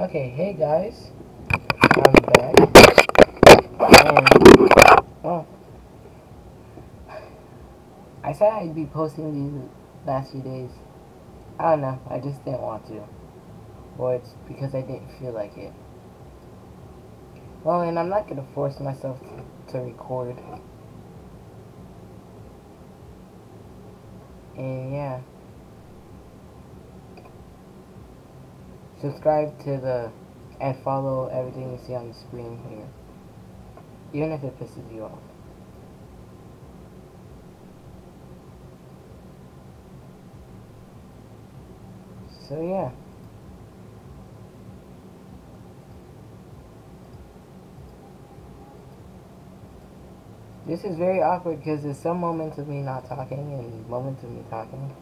Okay, hey guys, I'm back, and, well, I said I'd be posting these last few days. I don't know, I just didn't want to. Or it's because I didn't feel like it. Well, and I'm not gonna force myself to, to record. And yeah. Subscribe to the and follow everything you see on the screen here. Even if it pisses you off. So yeah. This is very awkward because there's some moments of me not talking and moments of me talking.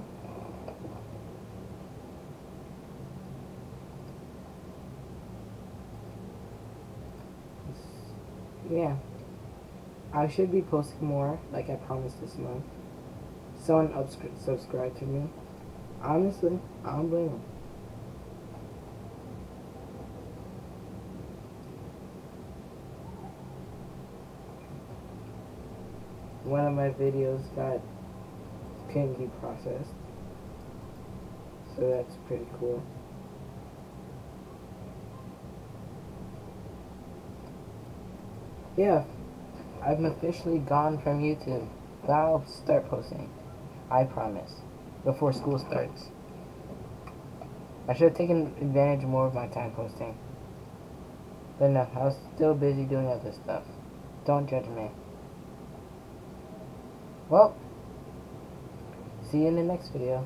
Yeah. I should be posting more, like I promised this month. Someone subscribe to me. Honestly, I don't blame them. One of my videos got be processed. So that's pretty cool. Yeah, I'm officially gone from YouTube. But I'll start posting. I promise. Before school starts. I should have taken advantage more of my time posting. But no, I was still busy doing other stuff. Don't judge me. Well, see you in the next video.